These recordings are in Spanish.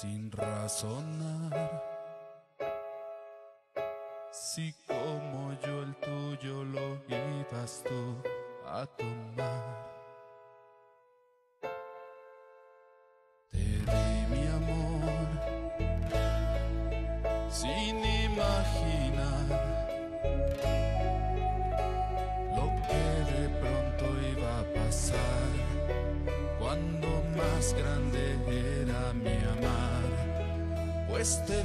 sin razonar. Si como yo el tuyo lo ibas tú a tomar. Te di mi amor sin imaginar lo que de pronto iba a pasar cuando más grande amar. Pues te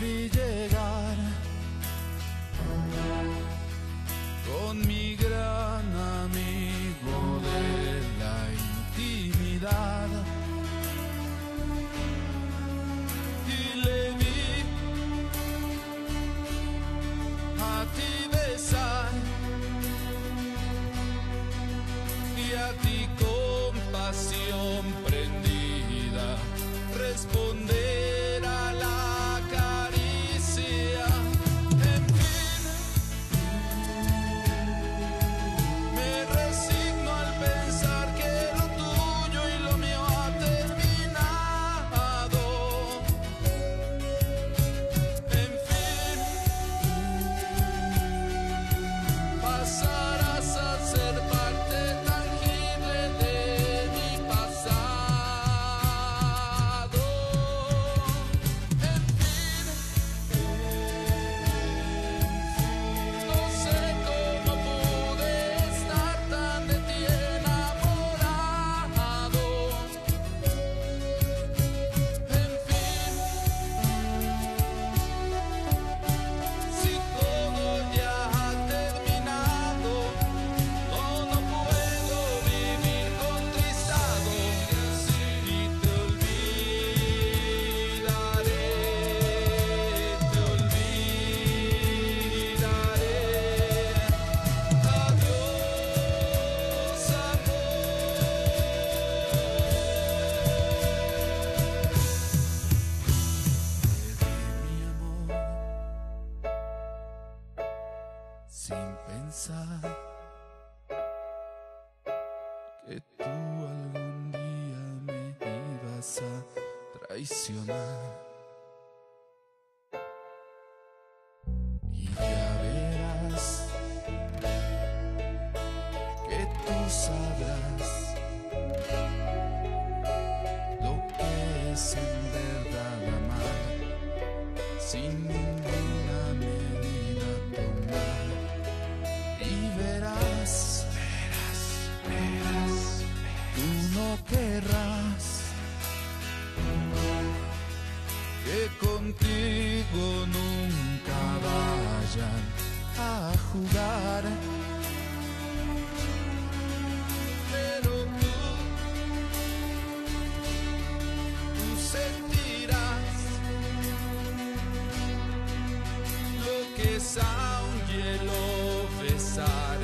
vi, te sin pensar que tú algún día me ibas a traicionar. Y ya verás que tú sabrás lo que es en verdad amar sin a jugar. Pero tú, tú sentirás lo que es a un hielo besar